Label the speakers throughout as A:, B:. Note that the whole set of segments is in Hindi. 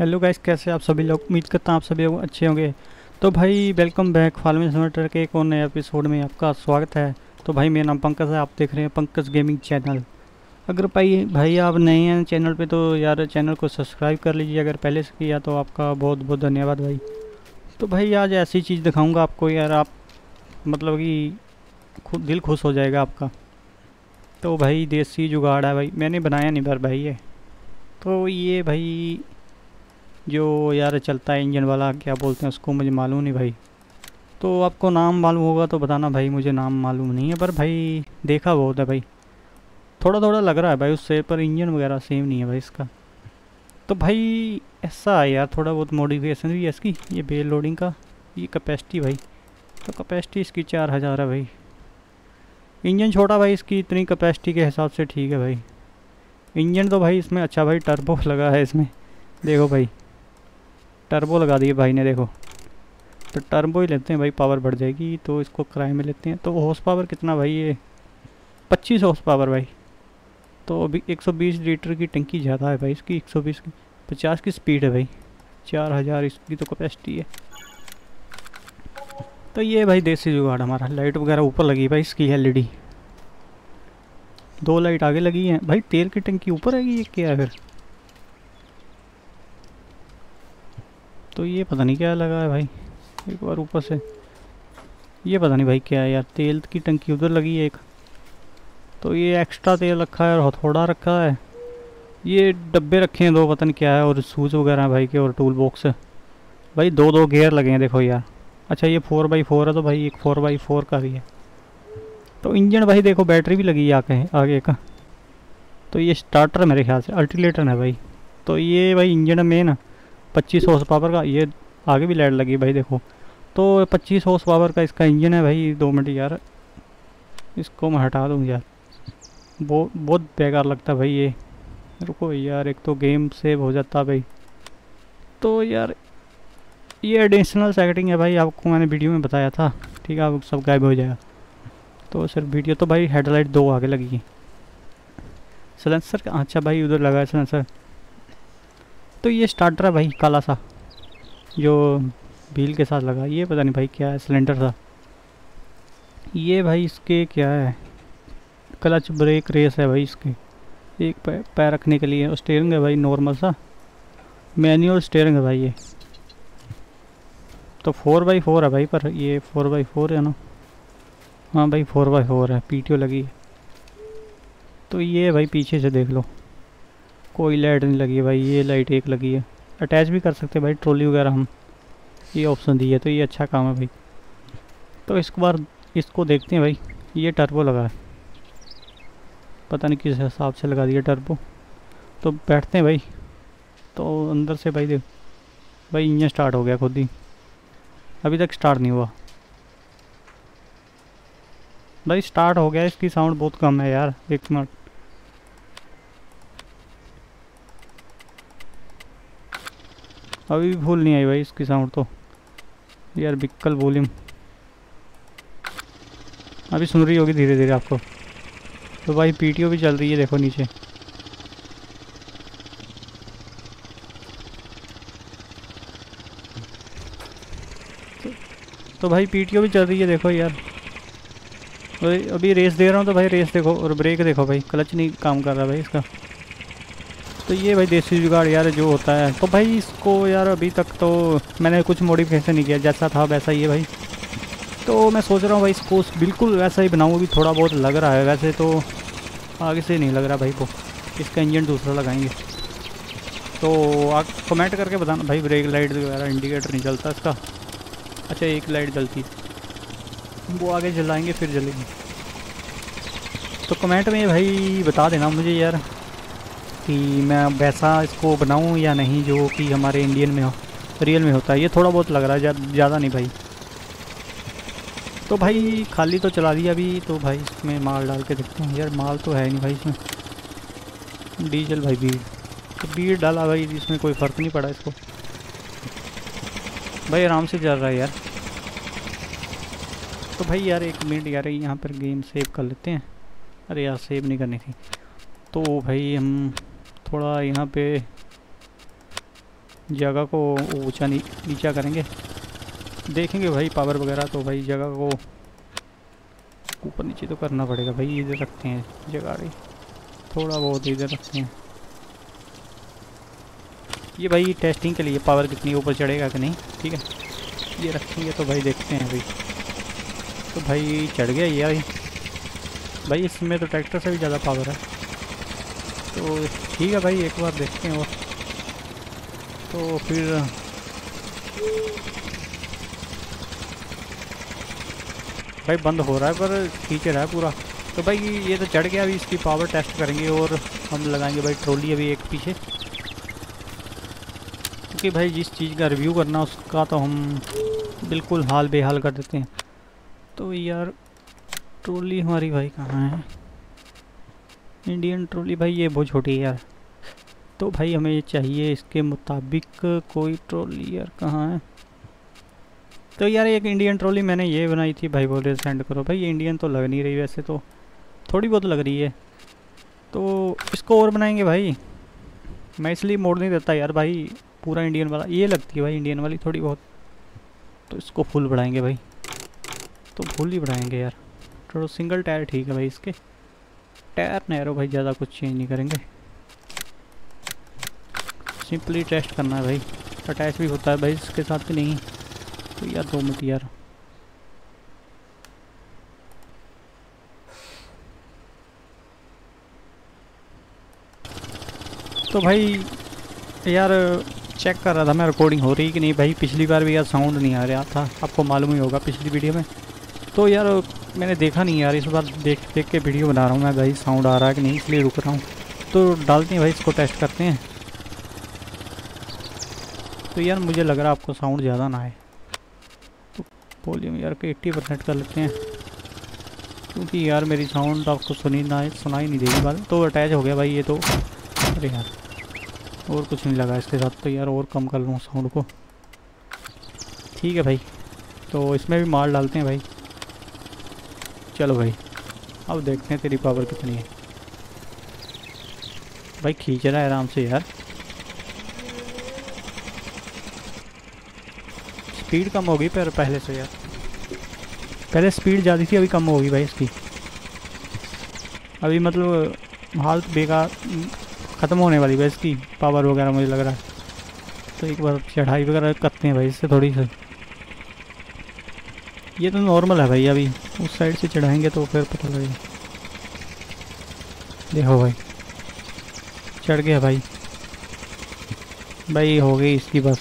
A: हेलो गाइस कैसे आप सभी लोग? उम्मीद करता हूँ आप सभी लोग अच्छे होंगे। तो भाई वेलकम बैक फालमिन सिमेटर के एक और नए एपिसोड में आपका स्वागत है। तो भाई, मेरा नाम पंकज है, आप देख रहे हैं पंकज गेमिंग चैनल अगर भाई भाई आप नए हैं चैनल पे तो यार चैनल को सब्सक्राइब कर लीजिए अगर पहले से किया तो आपका बहुत बहुत धन्यवाद भाई। तो भाई, आज ऐसी चीज़ दिखाऊँगा आपको यार, आप मतलब कि दिल खुश हो जाएगा आपका। तो भाई, देसी जुगाड़ है भाई। मैंने बनाया नहीं पर भाई ये। तो ये भाई जो यार चलता है इंजन वाला, क्या बोलते हैं उसको, मुझे मालूम नहीं भाई। तो आपको नाम मालूम होगा तो बताना भाई, मुझे नाम मालूम नहीं है, पर भाई देखा बहुत है भाई। थोड़ा थोड़ा लग रहा है भाई उससे, पर इंजन वगैरह सेम नहीं है भाई इसका। तो भाई ऐसा है यार, थोड़ा बहुत मॉडिफिकेशन भी है इसकी, ये बेल लोडिंग का, ये कैपेसिटी भाई। तो कैपेसिटी इसकी चार हज़ार है भाई। इंजन छोटा भाई, इसकी इतनी कैपेसिटी के हिसाब से ठीक है भाई। इंजन तो भाई इसमें अच्छा भाई टर्बो लगा है इसमें। देखो भाई। टर्बो लगा दिए भाई ने, देखो। तो टर्बो ही लेते हैं भाई पावर बढ़ जाएगी तो इसको किराए में लेते हैं। तो हॉर्स पावर कितना भाई ये? पच्चीस हॉर्स पावर भाई। तो अभी 120 लीटर की टंकी ज़्यादा है भाई इसकी 120 की। पचास की स्पीड है भाई। चार हज़ार इसकी तो कैपेसिटी है। तो ये भाई देसी जुगाड़ हमारा। लाइट वगैरह ऊपर लगी भाई इसकी एलईडी दो लाइट आगे लगी हैं। भाई तेल की टंकी ऊपर है ये क्या है फिर? तो ये पता नहीं क्या लगा है भाई। एक बार ऊपर से। ये पता नहीं भाई क्या है यार, तेल की टंकी उधर लगी है एक। तो ये एक्स्ट्रा तेल रखा है और हथौड़ा रखा है। ये डब्बे रखे हैं दो, पता नहीं क्या है, और सूज वगैरह भाई के, और टूल बॉक्स भाई दो दो गेयर लगे हैं, देखो यार। अच्छा ये फोर बाई फोर है तो भाई एक फोर बाई फोर का भी है। तो इंजन भाई देखो, बैटरी भी लगी है आगे आगे का। तो ये स्टार्टर है मेरे ख्याल से अल्टीलेटर है भाई। तो ये भाई इंजन मेन पच्चीस हॉर्स पावर का, ये आगे भी लाइट लगी भाई देखो। तो पच्चीस हॉर्स पावर का इसका इंजन है भाई, दो मिनट यार। इसको मैं हटा दूँ यार। बहुत बहुत बेकार लगता भाई ये। रुको यार, एक तो गेम सेव हो जाता भाई। तो यार, ये एडिशनल सेटिंग है भाई, आपको मैंने वीडियो में बताया था। ठीक है, आप सब गायब हो जाएगा। तो सर वीडियो तो भाई हेडलाइट दो आगे लगी सलेंसर अच्छा भाई, उधर लगा है सलेंसर तो ये स्टार्टर है भाई, काला सा। जो व्हील के साथ लगा, ये पता नहीं भाई क्या है सिलेंडर था। ये भाई इसके क्या है? क्लच ब्रेक रेस है भाई इसके। एक पैर पैर रखने के लिए स्टेयरिंग है भाई नॉर्मल सा। मैनुअल स्टेयरिंग है भाई ये। तो फोर बाई फोर है भाई, पर ये फोर बाई फोर है ना? हाँ भाई फोर बाई फोर है पीटीओ लगी है। तो ये भाई, पीछे से देख लो। कोई लाइट नहीं लगी भाई, ये लाइट एक लगी है। अटैच भी कर सकते हैं भाई ट्रॉली वगैरह हम। ये ऑप्शन दिए तो ये अच्छा काम है भाई। तो इस बार, इसको देखते हैं भाई। ये टर्बो लगा है। पता नहीं किस हिसाब से लगा दिया टर्बो तो बैठते हैं भाई। तो अंदर से भाई देख, भाई इंजन स्टार्ट हो गया खुद ही। अभी तक स्टार्ट नहीं हुआ। भाई स्टार्ट हो गया, इसकी साउंड बहुत कम है यार, एक मिनट। अभी भी भूल नहीं आई भाई इसकी साउंड तो। यार बिक्कल वॉल्यूम अभी सुन रही होगी धीरे धीरे आपको। तो भाई पीटीओ भी चल रही है देखो नीचे। तो, तो भाई पीटीओ भी चल रही है देखो यार। अभी रेस दे रहा हूँ तो भाई रेस देखो और ब्रेक देखो भाई। क्लच नहीं काम कर रहा भाई इसका। तो ये भाई देसी जुगाड़ यार जो होता है। तो भाई इसको यार अभी तक तो मैंने कुछ मॉडिफिकेशन नहीं किया। जैसा था वैसा ही है भाई। तो मैं सोच रहा हूँ भाई इसको बिल्कुल वैसा ही बनाऊँ। अभी थोड़ा बहुत लग रहा है। वैसे तो आगे से नहीं लग रहा भाई को। इसका इंजन दूसरा लगाएँगे। तो आप कमेंट करके बताना। भाई ब्रेक लाइट वगैरह इंडिकेटर नहीं चलता इसका। अच्छा एक लाइट जलती वो आगे जलाएँगे, फिर जलेंगे। तो कमेंट में भाई बता देना मुझे यार। कि मैं वैसा इसको बनाऊँ या नहीं, जो कि हमारे इंडियन में हो रियल में होता है। ये थोड़ा बहुत लग रहा है ज़्यादा नहीं भाई। तो भाई, खाली तो चला दिया अभी तो भाई इसमें माल डाल के देखते हैं। यार, माल तो है नहीं भाई इसमें। डीजल भाई बीड़ तो बीड़ डाला भाई, इसमें कोई फ़र्क नहीं पड़ा इसको। भाई, आराम से चल रहा है यार। तो भाई यार, एक मिनट यार, यहाँ पर गेम सेव कर लेते हैं। अरे यार सेव नहीं करनी थी। तो भाई, हम थोड़ा यहाँ पे जगह को ऊँचा नी, नीचा करेंगे। देखेंगे भाई पावर वगैरह तो भाई जगह को ऊपर नीचे तो करना पड़ेगा भाई इधर रखते हैं जगह थोड़ा बहुत इधर रखते हैं। ये भाई टेस्टिंग के लिए पावर कितनी ऊपर चढ़ेगा कि नहीं ठीक है? ये रखेंगे तो भाई देखते हैं भाई तो भाई चढ़ गया ये भाई भाई इसमें तो ट्रैक्टर से भी ज़्यादा पावर है। तो ठीक है भाई, एक बार देखते हैं और तो फिर, भाई बंद हो रहा है पर खींच रहा है पूरा। तो भाई ये तो चढ़ गया, अभी इसकी पावर टेस्ट करेंगे और हम लगाएँगे भाई ट्रॉली अभी एक पीछे। क्योंकि भाई जिस चीज़ का रिव्यू करना उसका तो हम बिल्कुल हाल बेहाल कर देते हैं। तो यार ट्रॉली हमारी भाई कहाँ है? इंडियन ट्रॉली भाई ये बहुत छोटी है यार। तो भाई हमें ये चाहिए इसके मुताबिक कोई ट्रॉली यार कहाँ है? तो यार एक इंडियन ट्रॉली मैंने ये बनाई थी, भाई बोले सेंड करो। भाई ये इंडियन तो लग नहीं रही वैसे तो थोड़ी बहुत लग रही है। तो इसको और बनाएँगे भाई। मैं इसलिए मोड़ नहीं देता यार भाई, पूरा इंडियन वाला, ये लगती है भाई इंडियन वाली थोड़ी बहुत। तो इसको फुल बढ़ाएँगे भाई। तो फुल ही बढ़ाएँगे यार। थोड़ा सिंगल टायर ठीक है भाई इसके। टायर नैरो भाई, ज़्यादा कुछ चेंज नहीं करेंगे। सिंपली टेस्ट करना है भाई। अटैच भी होता है भाई, इसके साथ भी नहीं। तो यार, दो मिनट यार। तो भाई, यार चेक कर रहा था मैं रिकॉर्डिंग हो रही कि नहीं भाई? पिछली बार भी यार साउंड नहीं आ रहा था। आपको मालूम ही होगा पिछली वीडियो में। तो यार, मैंने देखा नहीं यार, इस बार देख देख के वीडियो बना रहा हूँ मैं भाई साउंड आ रहा है कि नहीं, इसलिए रुक रहा हूँ। तो डालते हैं भाई, इसको टेस्ट करते हैं। तो यार, मुझे लग रहा है आपको साउंड ज़्यादा ना आए। तो वॉल्यूम यार के एट्टी परसेंट कर लेते हैं। क्योंकि यार, मेरी साउंड आपको सुनी ना, सुनाई नहीं देगी बात। तो अटैच हो गया भाई ये तो। अरे यार, और कुछ नहीं लगा इसके साथ। तो यार, और कम कर लूँ साउंड को। ठीक है भाई। तो इसमें भी माल डालते हैं भाई। चलो भाई। अब देखते हैं तेरी पावर कितनी है। भाई, खींच रहा है आराम से यार। स्पीड कम होगी पर पहले से यार। पहले स्पीड ज़्यादा थी, अभी कम होगी भाई इसकी। अभी मतलब हालत बेकार, ख़त्म होने वाली भाई इसकी। पावर वगैरह मुझे लग रहा है। तो एक बार चढ़ाई वगैरह करते हैं भाई इससे थोड़ी सी। ये तो नॉर्मल है भाई अभी। उस साइड से चढ़ाएँगे तो फिर पता लगेगा देखो भाई। चढ़ गया भाई। भाई हो गई इसकी बस।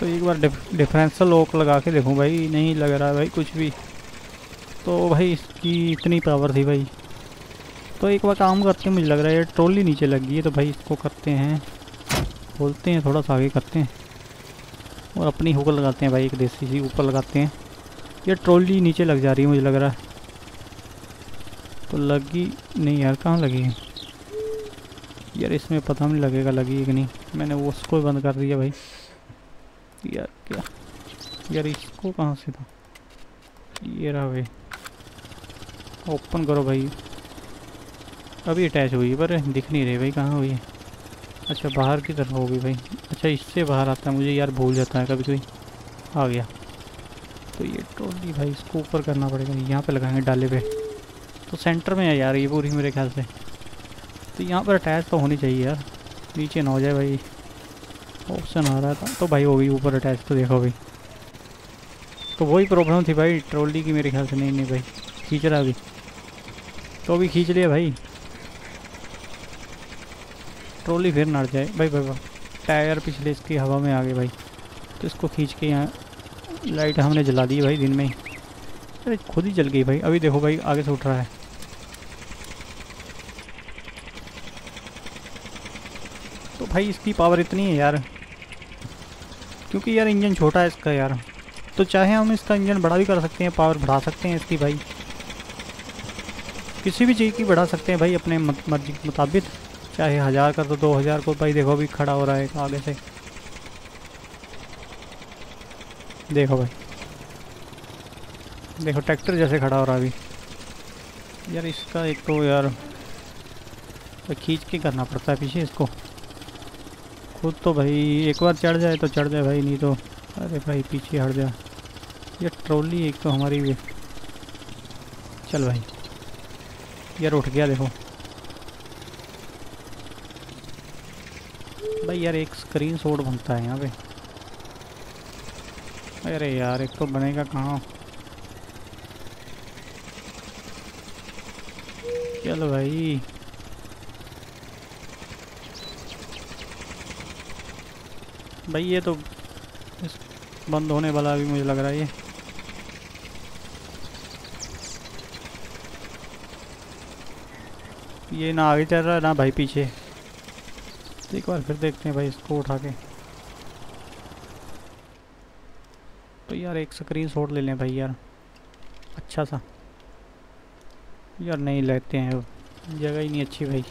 A: तो एक बार डिफरेंशियल लॉक लगा के देखूँ भाई। नहीं लग रहा है भाई कुछ भी। तो भाई इसकी इतनी पावर थी भाई। तो एक बार काम करते मुझे लग रहा है। ये ट्रॉली नीचे लग गई है तो भाई इसको करते हैं। बोलते हैं, थोड़ा सा आगे करते हैं। और अपनी हुक लगाते हैं भाई, एक देसी सी ऊपर लगाते हैं। ये ट्रॉली नीचे लग जा रही है मुझे लग रहा है। तो लगी नहीं यार, कहाँ लगी है? यार इसमें पता नहीं लगेगा लगी कि नहीं। मैंने वो उसको बंद कर दिया भाई। यार क्या? यार इसको कहाँ से था? ये रहा भाई। ओपन करो भाई। अभी अटैच हुई पर दिख नहीं रही भाई, कहाँ हुई है? अच्छा बाहर की तरफ़ होगी भाई। अच्छा इससे बाहर आता है, मुझे यार भूल जाता है, कभी कभी। आ गया। तो ये ट्रॉली भाई, इसको ऊपर करना पड़ेगा। यहाँ पे लगाएँगे डाले पे। तो सेंटर में है यार, ये पूरी मेरे ख्याल से। तो यहाँ पर अटैच तो होनी चाहिए यार। नीचे ना हो जाए भाई। ऑप्शन आ रहा था तो भाई हो गई ऊपर अटैच तो देखो भाई तो वही प्रॉब्लम थी भाई, ट्रॉली की मेरे ख्याल से। नहीं नहीं भाई, खींच रहा अभी। तो अभी खींच लिया भाई। ट्रॉली फिर नड़ जाए। भाई भाई भाई, टायर पिछले इसकी हवा में आ गए भाई। तो इसको खींच के यहाँ लाइट हमने जला दी भाई दिन में ही। अरे, खुद ही जल गई भाई। अभी देखो भाई, आगे से उठ रहा है। तो भाई, इसकी पावर इतनी है यार। क्योंकि यार इंजन छोटा है इसका यार। तो चाहे हम इसका इंजन बड़ा भी कर सकते हैं पावर बढ़ा सकते हैं इसकी भाई। किसी भी चीज़ की बढ़ा सकते हैं भाई अपने मर्ज़ी के मुताबिक। चाहे हज़ार का तो दो हज़ार को भाई देखो अभी खड़ा हो रहा है आगे से। देखो भाई। देखो, ट्रैक्टर जैसे खड़ा हो रहा अभी। यार इसका एक तो यार तो खींच के करना पड़ता है पीछे इसको। खुद तो भाई, एक बार चढ़ जाए तो चढ़ जाए भाई, नहीं तो अरे भाई पीछे हट जा। ये ट्रॉली एक तो हमारी भी चल भाई। यार उठ गया देखो। भाई यार, एक स्क्रीन शॉट बनता है यहाँ पे। अरे यार, एक तो बनेगा कहाँ? चल भाई। भाई, ये तो बंद होने वाला अभी मुझे लग रहा है ये। ये ना आगे चल रहा है, ना भाई पीछे। एक बार फिर देखते हैं भाई इसको उठा के। तो यार एक स्क्रीन शॉट ले लें भाई यार। अच्छा सा। यार नहीं लेते हैं जगह ही नहीं अच्छी भाई।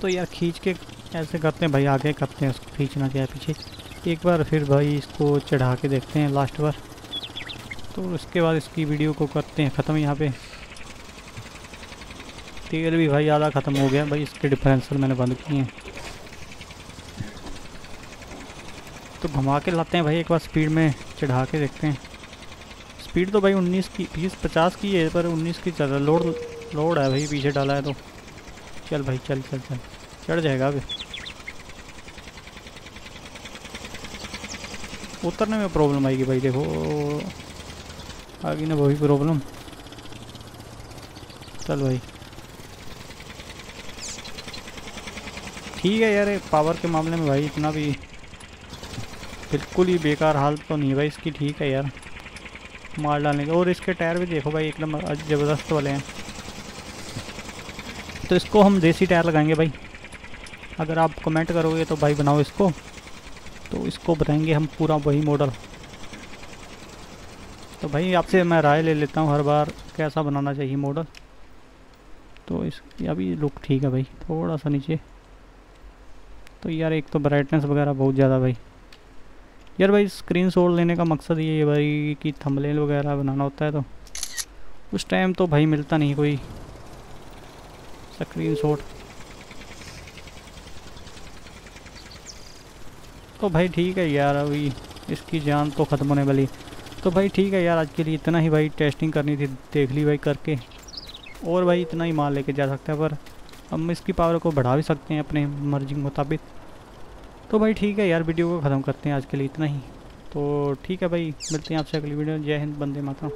A: तो यार खींच के ऐसे करते हैं भाई, आगे करते हैं उसको खींचना क्या पीछे। एक बार फिर भाई इसको चढ़ा के देखते हैं लास्ट बार। तो उसके बाद इसकी वीडियो को करते हैं, ख़त्म यहाँ पे। तेल भी भाई ज़्यादा ख़त्म हो गया। भाई इसके डिफरेंसल मैंने बंद किए हैं। तो घुमा के लाते हैं भाई, एक बार स्पीड में चढ़ा के देखते हैं। स्पीड तो भाई 19 की, बीस, पचास की है, पर 19 की रहा लोड लोड है भाई, पीछे डाला है तो। चल भाई, चल चल चल। चढ़ जाएगा अभी उतरने में प्रॉब्लम आएगी भाई, देखो। आगे ना वही प्रॉब्लम चल भाई। ठीक है यार पावर के मामले में भाई इतना भी बिल्कुल ही बेकार हालत तो नहीं भाई, इसकी ठीक है यार। मार डालने का और इसके टायर भी देखो भाई, एकदम ज़बरदस्त वाले हैं। तो इसको हम देसी टायर लगाएँगे भाई। अगर आप कमेंट करोगे तो भाई बनाओ इसको। तो इसको बनाएँगे हम पूरा वही मॉडल तो भाई आपसे मैं राय ले लेता हूँ, हर बार कैसा बनाना चाहिए मॉडल तो इस अभी लुक ठीक है भाई, थोड़ा सा नीचे। तो यार एक तो ब्राइटनेस वगैरह बहुत ज़्यादा भाई। यार भाई स्क्रीन शॉट लेने का मकसद ये है भाई कि थंबनेल वगैरह बनाना होता है तो। उस टाइम तो भाई मिलता नहीं कोई स्क्रीन शॉट तो भाई ठीक है यार अभी इसकी जान तो ख़त्म होने वाली। तो भाई ठीक है यार आज के लिए इतना ही भाई टेस्टिंग करनी थी, देख ली भाई करके। और भाई इतना ही माल लेके जा सकते हैं पर। हम इसकी पावर को बढ़ा भी सकते हैं अपने मर्ज़ी के मुताबिक। तो भाई ठीक है यार वीडियो को ख़त्म करते हैं आज के लिए इतना ही। तो ठीक है भाई, मिलते हैं आपसे अगली वीडियो जय हिंद बंदे माता